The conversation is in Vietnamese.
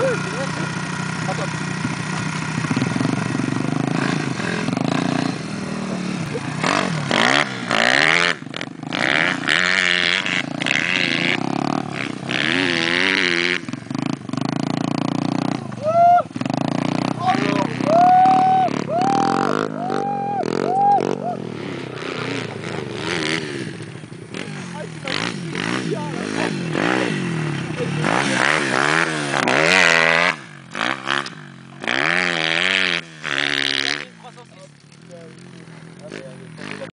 Oh! Ờ, Entonces...